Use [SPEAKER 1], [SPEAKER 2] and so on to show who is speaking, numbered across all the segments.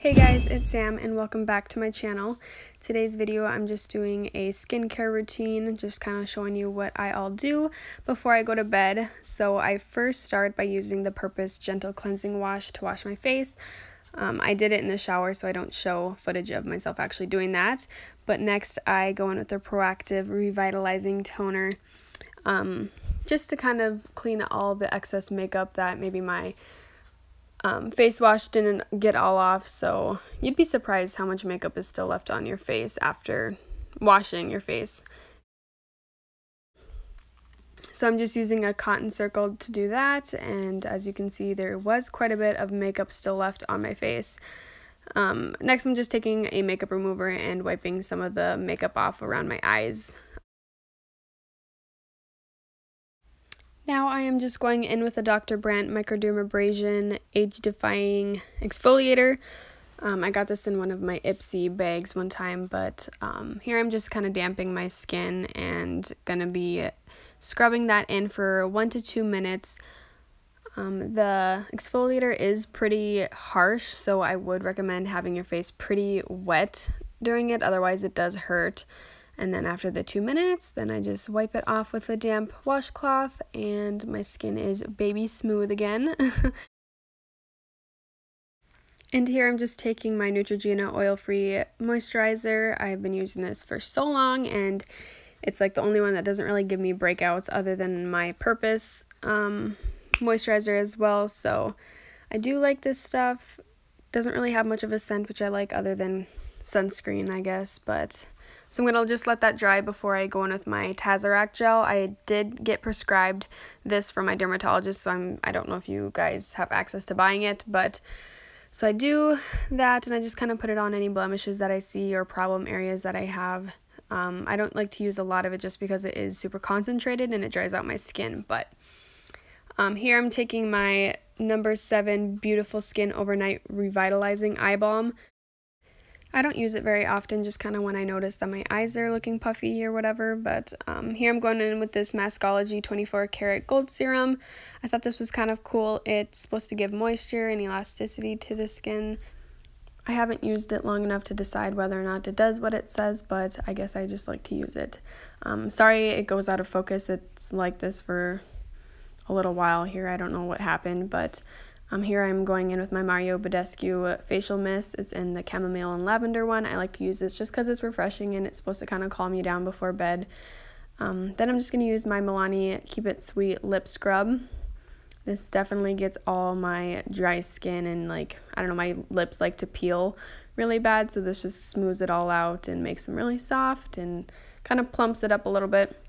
[SPEAKER 1] Hey guys, it's Sam and welcome back to my channel. Today's video I'm just doing a skincare routine, just kind of showing you what I all do before I go to bed. So I first start by using the Purpose Gentle Cleansing Wash to wash my face. Um, I did it in the shower so I don't show footage of myself actually doing that. But next I go in with the Proactiv Revitalizing Toner um, just to kind of clean all the excess makeup that maybe my um, face wash didn't get all off, so you'd be surprised how much makeup is still left on your face after washing your face. So I'm just using a cotton circle to do that, and as you can see, there was quite a bit of makeup still left on my face. Um, next, I'm just taking a makeup remover and wiping some of the makeup off around my eyes. Now I am just going in with a Dr. Brandt Microdermabrasion Age Defying Exfoliator. Um, I got this in one of my Ipsy bags one time, but um, here I'm just kind of damping my skin and gonna be scrubbing that in for one to two minutes. Um, the exfoliator is pretty harsh, so I would recommend having your face pretty wet during it, otherwise it does hurt. And then after the two minutes, then I just wipe it off with a damp washcloth and my skin is baby smooth again. and here I'm just taking my Neutrogena oil-free moisturizer. I've been using this for so long and it's like the only one that doesn't really give me breakouts other than my Purpose um, moisturizer as well. So I do like this stuff. Doesn't really have much of a scent, which I like other than sunscreen, I guess, but so I'm going to just let that dry before I go in with my Tazorac gel. I did get prescribed this from my dermatologist, so I'm, I don't know if you guys have access to buying it, but so I do that and I just kind of put it on any blemishes that I see or problem areas that I have. Um, I don't like to use a lot of it just because it is super concentrated and it dries out my skin, but um, here I'm taking my number 7 Beautiful Skin Overnight Revitalizing Eye Balm. I don't use it very often, just kind of when I notice that my eyes are looking puffy or whatever, but um, here I'm going in with this Masqueology 24 karat gold serum. I thought this was kind of cool. It's supposed to give moisture and elasticity to the skin. I haven't used it long enough to decide whether or not it does what it says, but I guess I just like to use it. Um, sorry it goes out of focus. It's like this for a little while here. I don't know what happened, but um, here I'm going in with my Mario Badescu facial mist. It's in the chamomile and lavender one. I like to use this just because it's refreshing and it's supposed to kind of calm you down before bed. Um, then I'm just going to use my Milani Keep It Sweet lip scrub. This definitely gets all my dry skin and like, I don't know, my lips like to peel really bad. So this just smooths it all out and makes them really soft and kind of plumps it up a little bit.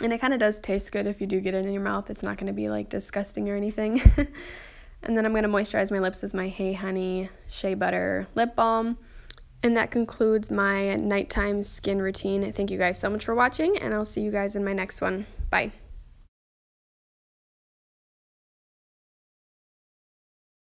[SPEAKER 1] And it kind of does taste good if you do get it in your mouth. It's not going to be like disgusting or anything. And then I'm going to moisturize my lips with my Hey Honey Shea Butter Lip Balm. And that concludes my nighttime skin routine. Thank you guys so much for watching, and I'll see you guys in my next one. Bye.